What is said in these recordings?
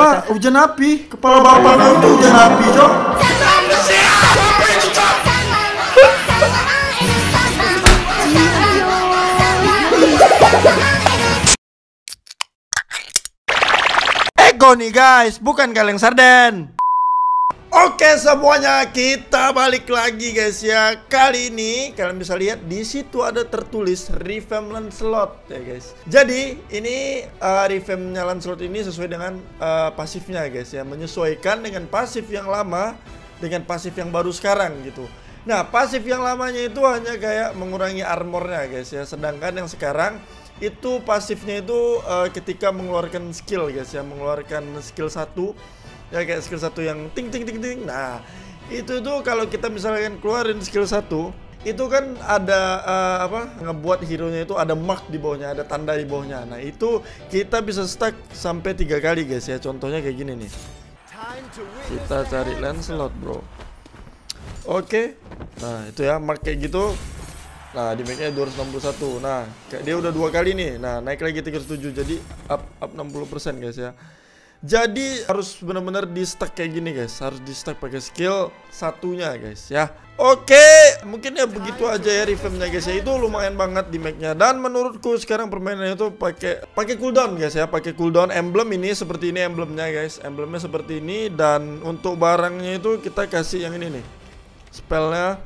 apa hujan api. Kepala bapak kau itu hujan api cok. Ego nih guys. Bukan kaleng sarden Oke semuanya kita balik lagi guys ya. Kali ini kalian bisa lihat di situ ada tertulis revamp Lancelot ya guys. Jadi ini uh, revampnya Lancelot ini sesuai dengan uh, pasifnya guys ya. Menyesuaikan dengan pasif yang lama dengan pasif yang baru sekarang gitu. Nah pasif yang lamanya itu hanya kayak mengurangi armornya guys ya. Sedangkan yang sekarang itu pasifnya itu uh, ketika mengeluarkan skill guys ya. Mengeluarkan skill satu ya kayak skill satu yang ting ting ting ting. Nah itu tuh kalau kita misalkan keluarin skill satu itu kan ada uh, apa ngebuat hero nya itu ada mark di bawahnya ada tanda di bawahnya. Nah itu kita bisa stack sampai tiga kali guys ya. Contohnya kayak gini nih. Kita cari Lancelot bro. Oke. Nah itu ya mark kayak gitu. Nah di make-nya 261 Nah kayak dia udah dua kali nih. Nah naik lagi 37 Jadi up, up 60% guys ya jadi harus benar-benar di stack kayak gini guys. Harus di stack pakai skill satunya guys ya. Oke mungkin ya begitu aja ya revampnya guys ya. Itu lumayan banget di make-nya Dan menurutku sekarang permainannya itu pakai pakai cooldown guys ya. Pakai cooldown emblem ini seperti ini emblemnya guys. Emblemnya seperti ini. Dan untuk barangnya itu kita kasih yang ini nih. Spellnya.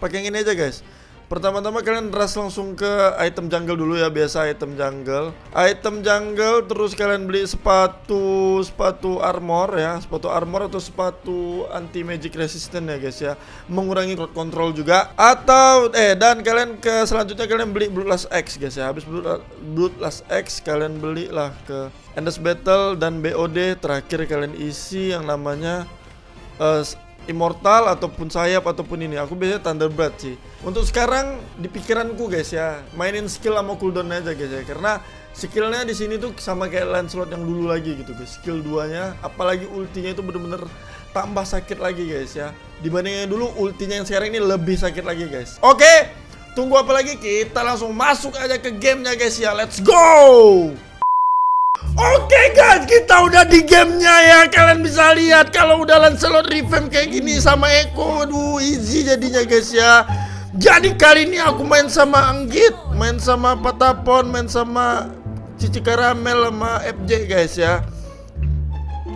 Pakai yang ini aja guys Pertama-tama kalian rush langsung ke item jungle dulu ya biasa item jungle. Item jungle terus kalian beli sepatu sepatu armor ya, sepatu armor atau sepatu anti magic resistant ya guys ya. Mengurangi crowd control juga atau eh dan kalian ke selanjutnya kalian beli Bloodlust X guys ya. Habis Bloodlust X kalian belilah ke Endless Battle dan BOD terakhir kalian isi yang namanya uh, immortal ataupun sayap ataupun ini. Aku biasanya thunderbird sih. Untuk sekarang di pikiranku guys ya mainin skill sama cooldown aja guys ya. Karena skillnya di sini tuh sama kayak Lancelot yang dulu lagi gitu guys. Skill duanya apalagi ultinya itu bener-bener tambah sakit lagi guys ya. Dibandingnya dulu ultinya yang sekarang ini lebih sakit lagi guys. Oke tunggu apa lagi? Kita langsung masuk aja ke gamenya guys ya. Let's go Oke okay guys, kita udah di gamenya ya. Kalian bisa lihat kalau udah Lancelot revamp kayak gini sama Eko, aduh easy jadinya guys ya. Jadi kali ini aku main sama Anggit, main sama Patapon, main sama Cici Karamel sama FJ guys ya.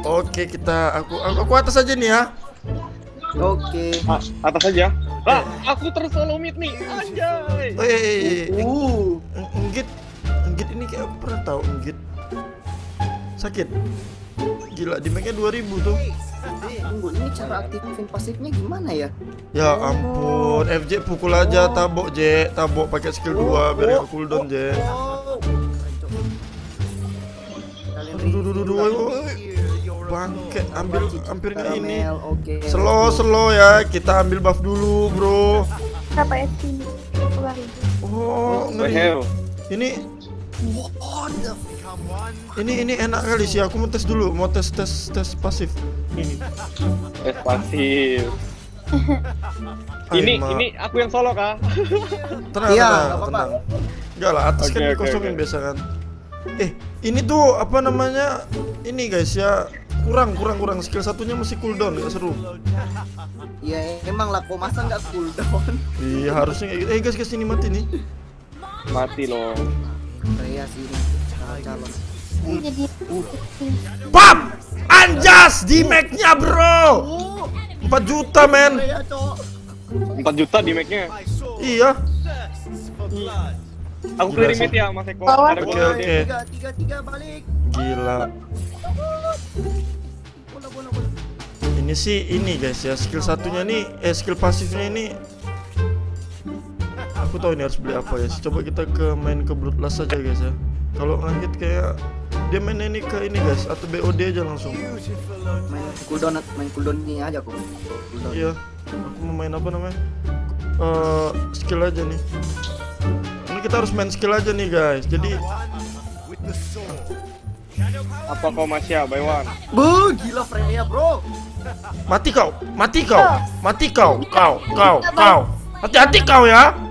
Oke kita aku aku atas aja nih ya. Oke. Okay. atas aja. Lah, aku terus solo mid nih. Anjay. Oh, iya, iya, iya. Uh. Anggit, Anggit ini kayak pernah tahu Anggit sakit? Gila di make 2000 tuh. Tunggu ini cara aktifin pasifnya gimana ya? Ya ampun FJ pukul aja tabok J. Tabok pakai skill 2 biar oh, cooldown J. bangke ambil hampirnya ini. Slow slow ya kita ambil buff dulu bro. Berapa SP oh ngeri. Ini ini ini enak kali sih. Aku mau tes dulu, mau tes tes tes pasif. Ini. Tes pasif. ini ini aku yang solo kah? tenang, iya, tenang, tenang. Enggak lah, atas okay, kan okay, dikosongin okay. biasa kan. Eh, ini tuh apa namanya? Ini guys ya kurang kurang kurang skill satunya masih cooldown nggak seru. Iya emang lah kok masa nggak cooldown? Iya harusnya kayak gitu. Eh guys guys ini mati nih. Mati loh. Sih calon. Pap! Anjas di make-nya, Bro. 4 juta, men. 4 juta di make-nya. Iya. Aku clearing mid ya, Mas Eko. Oke, oke. Okay, balik. Gila. Ini sih ini guys ya, skill satunya nih, eh skill pasifnya ini aku tahu ini harus beli apa ya. Coba kita ke main ke Bloodlust saja guys ya. Kalau ngangkit kayak dia main ini ke ini guys atau BOD aja langsung. Main cooldown main cooldown ini aja kok iya. Aku mau main apa namanya? Uh, skill aja nih. Ini kita harus main skill aja nih guys. Jadi apa kau masih ya by one. Bu gila Freya bro. Mati kau. Mati kau. Mati kau. Kau. Kau. Kau. Hati-hati kau ya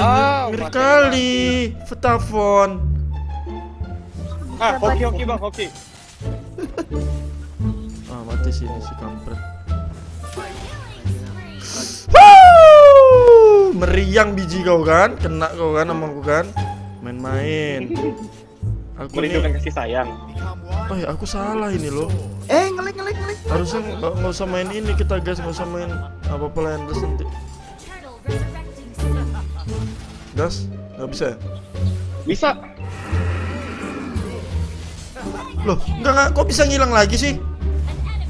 Oh, mirip kali, Vetafon. Ah, hoki hoki bang, hoki. Ah, mati sih ini si kampret. Meriang biji kau kan, kena kau kan sama aku kan, main-main. Aku Merindukan kasih sayang. oh ya aku salah ini loh. Eh, ngelek ngelek ngelek. Harusnya nggak nggak usah main ini kita guys, nggak usah main apa apa lain terus nanti. Gas, nggak bisa ya? Bisa. Loh, enggak enggak, kok bisa ngilang lagi sih?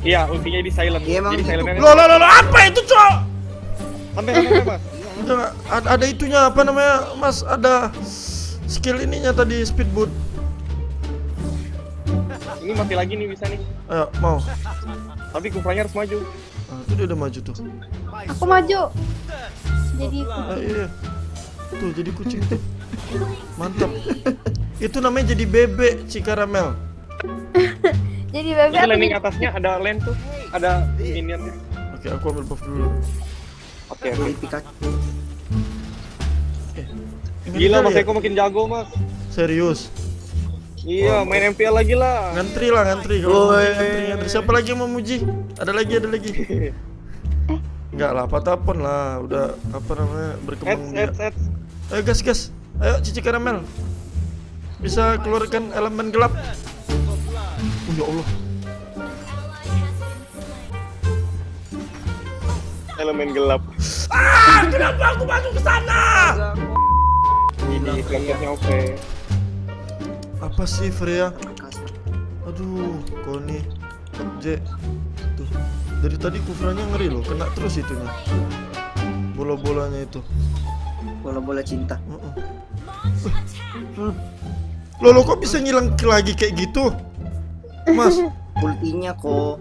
Iya, ultinya di silent. Iya, emang Jadi gitu. Loh, loh, loh, loh, apa itu, Cok? sampai sampai mas. Enggak, ada, ada itunya apa namanya, Mas? Ada skill ininya tadi speed boot. Ini mati lagi nih bisa nih. Ayo, mau. Tapi kufranya harus maju. Ah, itu dia udah maju tuh. Aku maju. Jadi Ah, iya. Tuh, jadi kucing tuh. Mantap. Itu namanya jadi bebek Cikaramel. jadi bebek landing atasnya ada land tuh, ada minionnya. Oke, aku ambil buff dulu. Oke, Beli oke. Pikachu. Eh, ingat Gila mas ya? Eko makin jago mas. Serius. Iya, main MPL lagi lah. Ngantri lah, ngantri. Kalau ngantri, ngantri. Siapa lagi yang mau muji? Ada lagi, ada lagi. Enggak lah, patapon lah. Udah apa namanya berkembang biak. heads, heads. Ayo gas gas. Ayo cici karamel. Bisa keluarkan elemen gelap. Oh ya Allah. Elemen gelap. Ah, kenapa aku masuk ke sana? Ini kelihatannya OP. Apa sih Freya? Aduh, Koni, J. Tuh. Dari tadi kufranya ngeri loh, kena terus itunya. Bola-bolanya itu. Bola-bola cinta. Heeh. Loh, lo kok bisa ngilang lagi kayak gitu? Mas, Ultinya kok.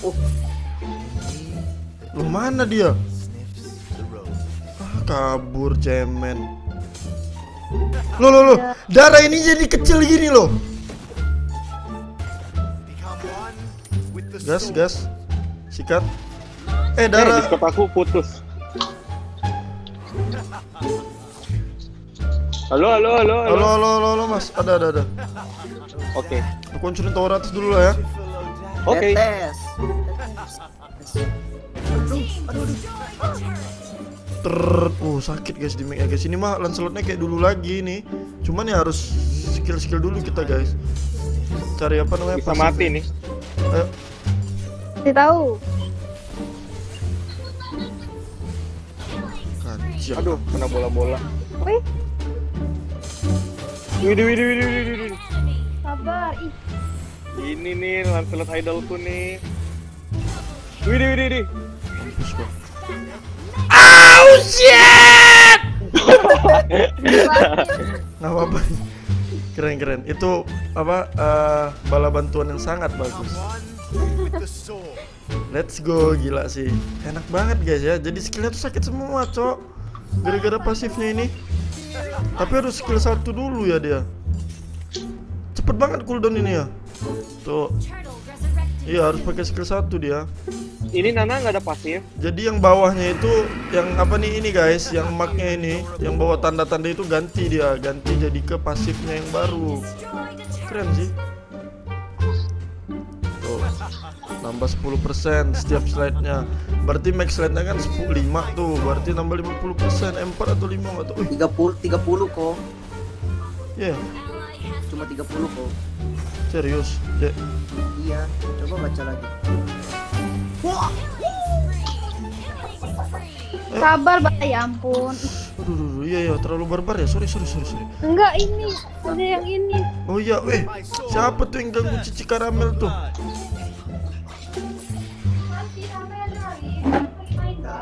Oh, lo mana dia? Ah, kabur cemen. Lo lo lo, darah ini jadi kecil gini loh. Gas, gas. Sikat. Eh, Eh, darah. Discord aku putus. Halo, halo, halo, halo. Halo, halo, halo, halo, Mas. Ada, ada, ada. Oke, Aku hancurin tower atas dulu lah ya. oke. Ter, oh sakit guys di mic ya guys. Ini mah Lancelotnya kayak dulu lagi nih. Cuman ya harus skill-skill dulu kita guys. Cari apa namanya? Bisa mati nih. Ayo, Kasih tahu. Aduh, kena bola-bola. Wih, Widih, widih, widih, widih, widih. sabar. Ih, Ini nih Lancelot idolku nih. Widih, widih, widih. Mampus gua. Oh shit! Nggak apa-apa. Keren keren. Itu apa? eh, bala bantuan yang sangat bagus. Let's go, gila sih. Enak banget guys ya. Jadi skillnya tuh sakit semua, cok. Gara-gara pasifnya ini. Tapi harus skill satu dulu ya dia. Cepet banget cooldown ini ya. Tuh. Iya harus pakai skill satu dia. Ini Nana nggak ada pasif. Jadi yang bawahnya itu yang apa nih ini guys, yang marknya ini, yang bawa tanda-tanda itu ganti dia, ganti jadi ke pasifnya yang baru. Keren sih. Tuh. Nambah 10% setiap slide-nya. Berarti max slide-nya kan 10 5 tuh, berarti nambah 50%. M4 atau 5 enggak tuh. Wih, 30 30 kok. ya, Cuma 30 kok. serius. Ya. Iya, coba baca lagi. sabar, Mbak. Ya ampun. Aduh, aduh, aduh, iya ya, terlalu barbar ya. Sorry, sorry, sorry, sorry. Enggak ini, ada yang ini. Oh iya, eh, siapa tuh yang ganggu cici karamel tuh?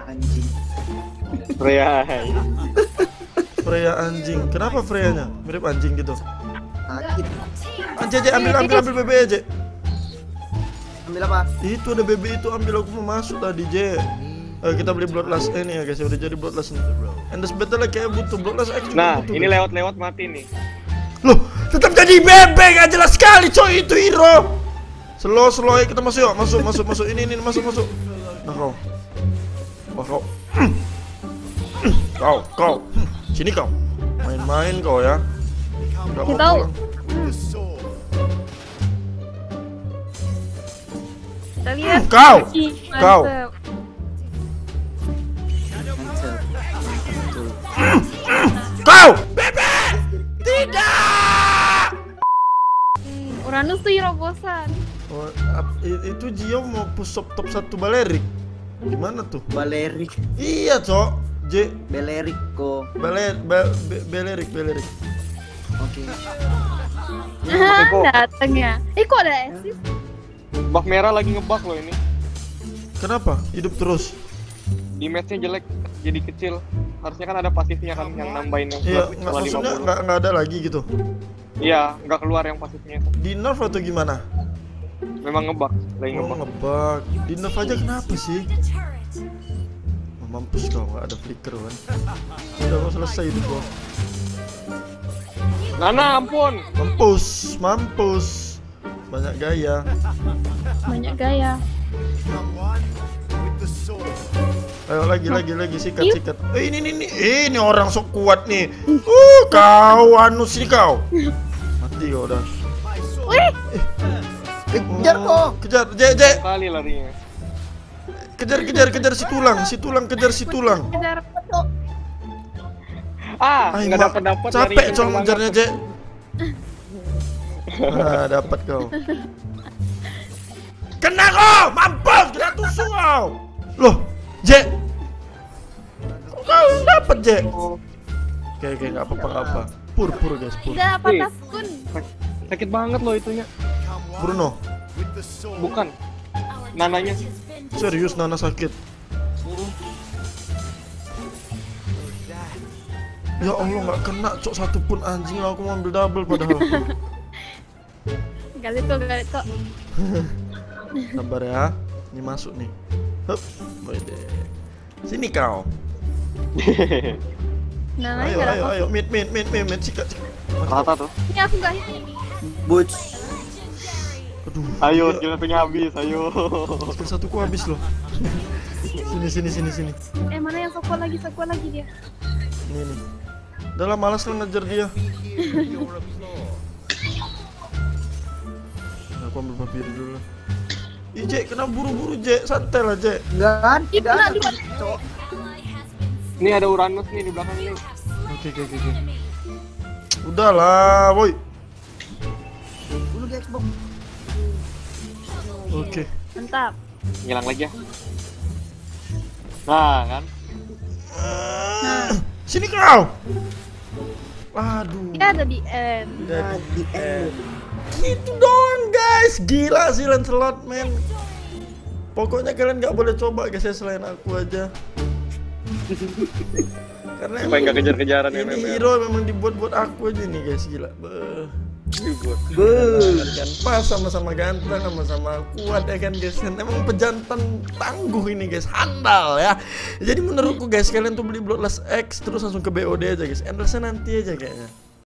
Anjing. Freya. Freya anjing. Kenapa Freyanya? Mirip anjing gitu. Sakit. Aja aja ambil ambil ambil BB aja. Ambil apa? Itu ada BB itu ambil aku mau masuk tadi J. Eh, kita beli Bloodlust eh, nih ya guys, ya, udah jadi Bloodlust nih. Endes better lah kayak butuh Bloodlust X juga Nah, butuh, ini lewat-lewat mati nih. Loh, tetap jadi BB gak jelas sekali coy itu hero. Slow slow ayo kita masuk yuk, masuk masuk masuk ini ini masuk masuk. Nah kau. Wah kau. kau kau. Sini kau. Main-main kau ya. Nggak mau tahu. pulang. Kita lihat. Kau, Ih, kau. Betul. Kau! Bebe! Tidak! Hmm, Uranus tuh hero bosan. Oh, itu Gio mau push up top satu balerik. Gimana tuh? Balerik, Iya, Cok. J belerik kok. baler ba- be- belerik belerik. Oke. Eko. Dateng ya. Eh kok ada assist? Bak merah lagi ngebak loh ini. Kenapa? Hidup terus. Di matchnya jelek, jadi kecil. Harusnya kan ada pasifnya kan yang nambahin yang Iya, setelah nggak maksudnya 50. nggak nggak ada lagi gitu. Iya, nggak keluar yang pasifnya itu. Di nerf atau gimana? Memang ngebak, lagi Oh, ngebak. ngebug. Di nerf aja kenapa sih? Oh, mampus kau, nggak ada flicker kan. Udah mau selesai hidup gua. Nana, ampun. Mampus, mampus. Banyak gaya. Banyak gaya. Ayo lagi lagi lagi sikat sikat. Eh ini ini ini eh, ini orang sok kuat nih. Uh kau anu sini kau. Mati kau udah. Kejar kok. Kejar, je je. Kali larinya. Kejar kejar kejar si tulang, si tulang kejar si tulang. kejar. Ah, Ay, nggak dapat dapat. Capek cong ngejarnya je. Ah, dapat kau. Kena kau, mampus, kena tusuk kau. Loh, Je. Kok Kau dapat Je. Oke oke nggak apa-apa nggak apa. Pur pur guys pur. Taskun. Sakit banget loh itunya. Bruno, Bukan. Nananya. serius Nana sakit. Ya Allah nggak kena cok satu pun anjing aku mau ambil double padahal. Kali itu kali itu. Sabar ya, ini masuk nih. Hup. Sini kau. Nah, Ayo ayo ayo mid mid mid mid mid sikat. sikat. Rata tuh. Ini aku nggak ini. Butch. Aduh. Ayo, satunya habis, ayo. Skill satu ku habis loh. sini sini sini sini. Eh mana yang sekuat lagi sekuat lagi dia. Ini nih. Udah lah malas lah ngejar dia. Nah, aku ambil papir dulu lah. Ih, Jek, kena buru-buru, Jek. Santai lah, Jek. Enggak kan? Enggak ada. Nih ada Uranus nih di belakang ini. Oke, oke, oke, oke. Udah lah, boy. Dulu di Xbox. Oke. Mantap. Ngilang lagi ya. Nah, kan. Ah, Sini kau. Aduh. Ya ada di end. Jadi, di end. gitu dong, guys. Gila sih Lancelot, men. Pokoknya kalian nggak boleh coba guys ya selain aku aja. Karena Supaya nggak kejar-kejaran ya, ya. hero memang dibuat buat aku aja nih guys, gila. Beuh. Be. pas sama-sama ganteng sama-sama kuat ya kan guys. Kan emang pejantan tangguh ini guys. Handal ya. Jadi menurutku guys kalian tuh beli Bloodlust X terus langsung ke BOD aja guys. Endlessnya nanti aja kayaknya